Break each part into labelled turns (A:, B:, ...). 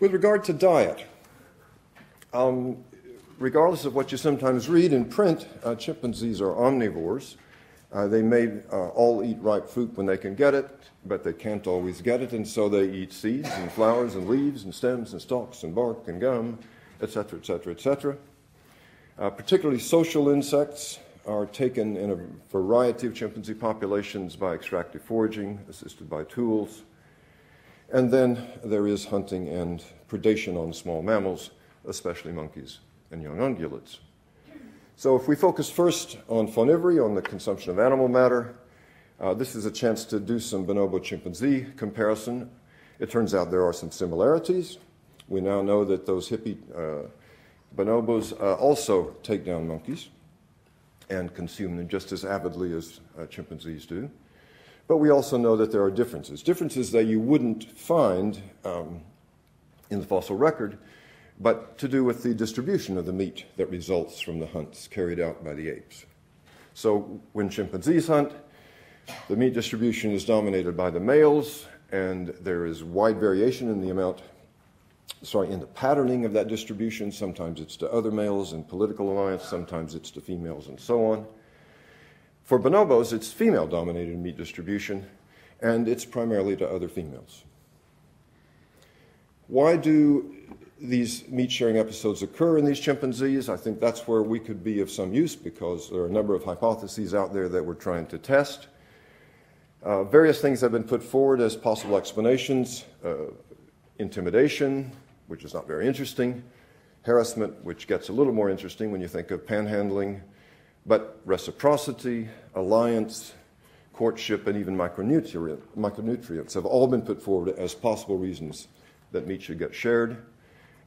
A: With regard to diet, um, regardless of what you sometimes read in print, uh, chimpanzees are omnivores. Uh, they may uh, all eat ripe fruit when they can get it, but they can't always get it, and so they eat seeds and flowers and leaves and stems and stalks and bark and gum, etc., etc., etc. Particularly social insects are taken in a variety of chimpanzee populations by extractive foraging, assisted by tools. And then there is hunting and predation on small mammals, especially monkeys and young ungulates. So if we focus first on faunivory, on the consumption of animal matter, uh, this is a chance to do some bonobo chimpanzee comparison. It turns out there are some similarities. We now know that those hippie uh, bonobos uh, also take down monkeys and consume them just as avidly as uh, chimpanzees do. But we also know that there are differences, differences that you wouldn't find um, in the fossil record but to do with the distribution of the meat that results from the hunts carried out by the apes. So when chimpanzees hunt, the meat distribution is dominated by the males, and there is wide variation in the amount, sorry, in the patterning of that distribution. Sometimes it's to other males in political alliance, sometimes it's to females, and so on. For bonobos, it's female dominated meat distribution, and it's primarily to other females. Why do these meat sharing episodes occur in these chimpanzees. I think that's where we could be of some use because there are a number of hypotheses out there that we're trying to test. Uh, various things have been put forward as possible explanations uh, intimidation, which is not very interesting, harassment, which gets a little more interesting when you think of panhandling, but reciprocity, alliance, courtship, and even micronutrient, micronutrients have all been put forward as possible reasons that meat should get shared.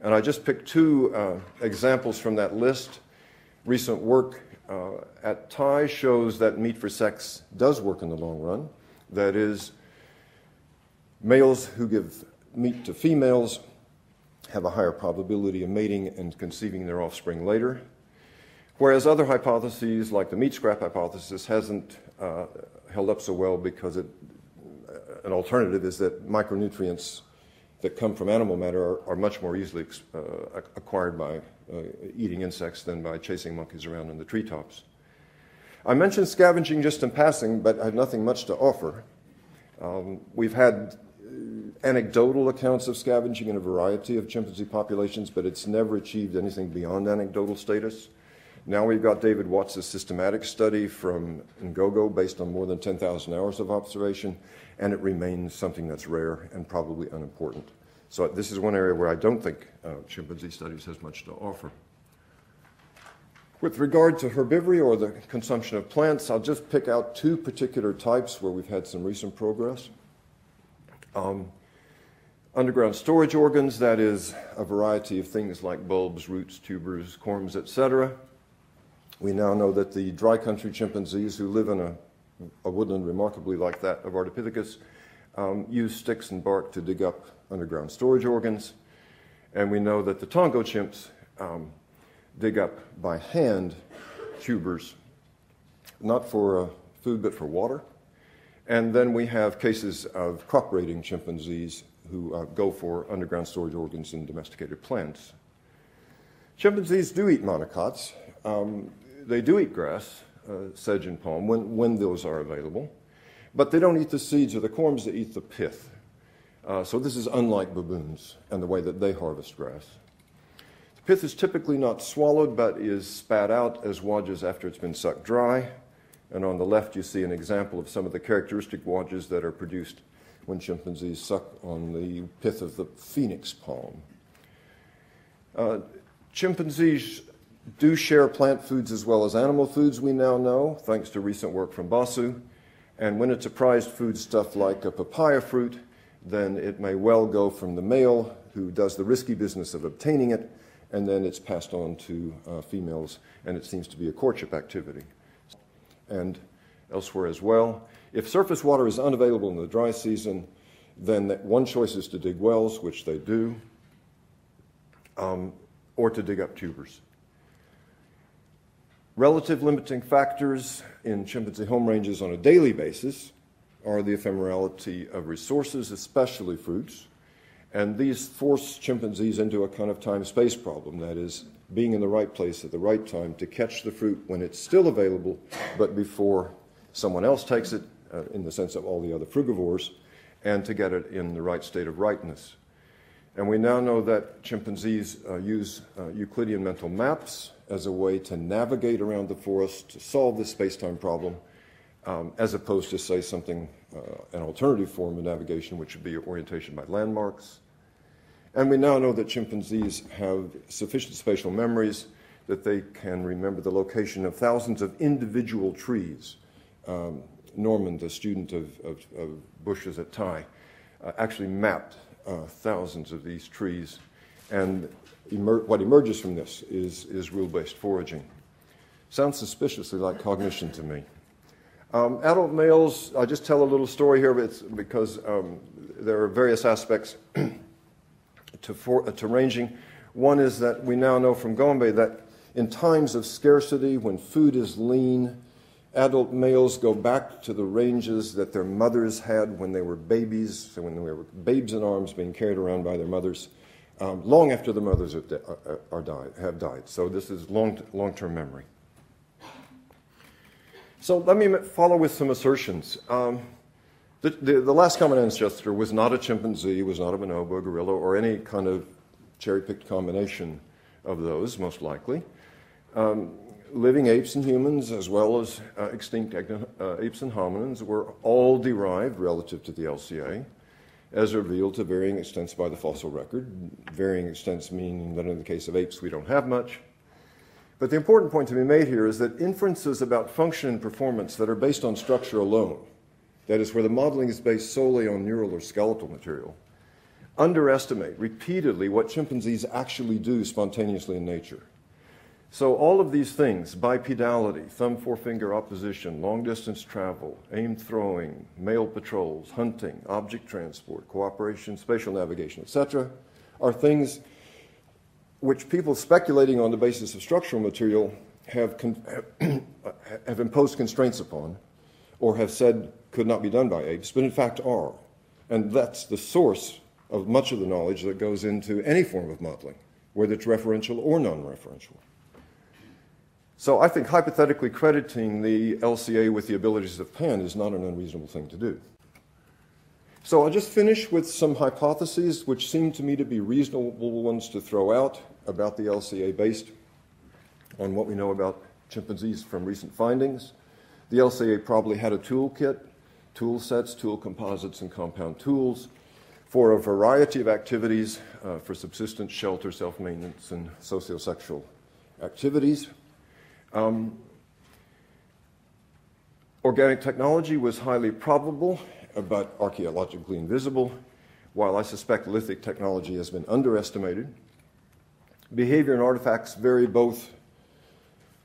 A: And I just picked two uh, examples from that list. Recent work uh, at Taï shows that meat for sex does work in the long run. That is, males who give meat to females have a higher probability of mating and conceiving their offspring later. Whereas other hypotheses, like the meat scrap hypothesis, hasn't uh, held up so well because it, an alternative is that micronutrients that come from animal matter are, are much more easily uh, acquired by uh, eating insects than by chasing monkeys around in the treetops. I mentioned scavenging just in passing, but I have nothing much to offer. Um, we've had uh, anecdotal accounts of scavenging in a variety of chimpanzee populations, but it's never achieved anything beyond anecdotal status. Now we've got David Watts' systematic study from Ngogo based on more than 10,000 hours of observation, and it remains something that's rare and probably unimportant. So this is one area where I don't think uh, chimpanzee studies has much to offer. With regard to herbivory or the consumption of plants, I'll just pick out two particular types where we've had some recent progress. Um, underground storage organs, that is a variety of things like bulbs, roots, tubers, corms, etc. We now know that the dry country chimpanzees who live in a, a woodland remarkably like that of Ardipithecus um, use sticks and bark to dig up underground storage organs. And we know that the Tongo chimps um, dig up by hand tubers, not for uh, food but for water. And then we have cases of crop raiding chimpanzees who uh, go for underground storage organs in domesticated plants. Chimpanzees do eat monocots. Um, they do eat grass, uh, sedge and palm, when, when those are available. But they don't eat the seeds or the corms, they eat the pith. Uh, so this is unlike baboons and the way that they harvest grass. The pith is typically not swallowed, but is spat out as wadges after it's been sucked dry. And on the left, you see an example of some of the characteristic wadges that are produced when chimpanzees suck on the pith of the phoenix palm. Uh, chimpanzees do share plant foods as well as animal foods, we now know, thanks to recent work from Bossou. And when it's a prized foodstuff like a papaya fruit, then it may well go from the male who does the risky business of obtaining it, and then it's passed on to uh, females, and it seems to be a courtship activity. And elsewhere as well. If surface water is unavailable in the dry season, then one choice is to dig wells, which they do, um, or to dig up tubers. Relative limiting factors in chimpanzee home ranges on a daily basis are the ephemerality of resources, especially fruits, And these force chimpanzees into a kind of time space problem that is, being in the right place at the right time to catch the fruit when it's still available, but before someone else takes it, uh, in the sense of all the other frugivores, and to get it in the right state of rightness. And we now know that chimpanzees uh, use uh, Euclidean mental maps as a way to navigate around the forest to solve this space time problem, um, as opposed to, say, something, uh, an alternative form of navigation, which would be orientation by landmarks. And we now know that chimpanzees have sufficient spatial memories that they can remember the location of thousands of individual trees. Um, Normand, the student of, of, of Boesch's at Taï, uh, actually mapped uh, thousands of these trees. And emer- what emerges from this is, is rule based foraging. Sounds suspiciously like cognition to me. Um, adult males, I'll just tell a little story here because um, there are various aspects to, for, uh, to ranging. One is that we now know from Gombe that in times of scarcity, when food is lean, adult males go back to the ranges that their mothers had when they were babies, so when they were babes in arms being carried around by their mothers, um, long after the mothers have, are died, have died. So this is long, long-term memory. So let me follow with some assertions. Um, the, the, the, last common ancestor was not a chimpanzee, was not a bonobo, gorilla, or any kind of cherry-picked combination of those, most likely. Um, living apes and humans, as well as uh, extinct uh, apes and hominins, were all derived relative to the LCA, as revealed to varying extents by the fossil record. Varying extents meaning that in the case of apes, we don't have much. But the important point to be made here is that inferences about function and performance that are based on structure alone that is, where the modeling is based solely on neural or skeletal material, underestimate repeatedly what chimpanzees actually do spontaneously in nature. So, all of these things bipedality, thumb forefinger opposition, long distance travel, aim throwing, male patrols, hunting, object transport, cooperation, spatial navigation, etc., are things which people speculating on the basis of structural material have, have imposed constraints upon or have said could not be done by apes, but in fact are. And that's the source of much of the knowledge that goes into any form of modeling, whether it's referential or non referential. So I think hypothetically crediting the LCA with the abilities of Pan is not an unreasonable thing to do. So I'll just finish with some hypotheses which seem to me to be reasonable ones to throw out about the LCA based on what we know about chimpanzees from recent findings. The LCA probably had a toolkit, tool sets, tool composites, and compound tools for a variety of activities uh, for subsistence, shelter, self maintenance, and sociosexual activities. Um, organic technology was highly probable, but archaeologically invisible, while I suspect lithic technology has been underestimated. Behavior and artifacts vary both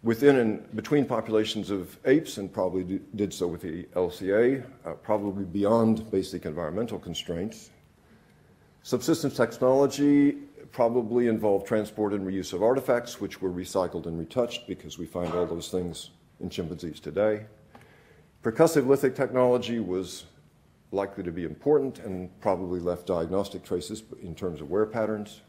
A: within and between populations of apes, and probably did so with the LCA, uh, probably beyond basic environmental constraints. Subsistence technology probably involved transport and reuse of artifacts, which were recycled and retouched because we find all those things in chimpanzees today. Percussive lithic technology was likely to be important and probably left diagnostic traces in terms of wear patterns.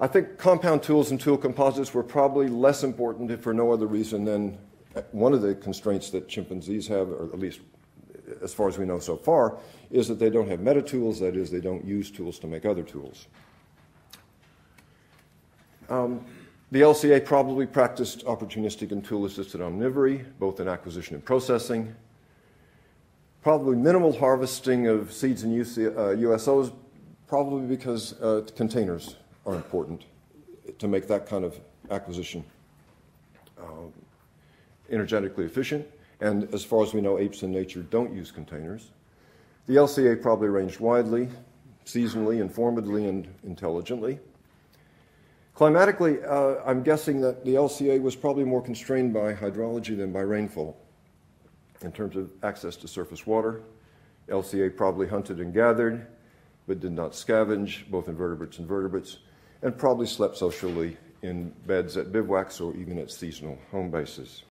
A: I think compound tools and tool composites were probably less important, if for no other reason than one of the constraints that chimpanzees have, or at least as far as we know so far, is that they don't have meta tools, that is, they don't use tools to make other tools. Um, the LCA probably practiced opportunistic and tool assisted omnivory, both in acquisition and processing. Probably minimal harvesting of seeds and UC, uh, USOs, probably because uh, containers are important to make that kind of acquisition uh, energetically efficient. And as far as we know, apes in nature don't use containers. The LCA probably ranged widely, seasonally, informedly, and intelligently. Climatically, uh, I'm guessing that the LCA was probably more constrained by hydrology than by rainfall in terms of access to surface water. LCA probably hunted and gathered, but did not scavenge, both invertebrates and vertebrates and probably slept socially in beds at bivouacs or even at seasonal home bases.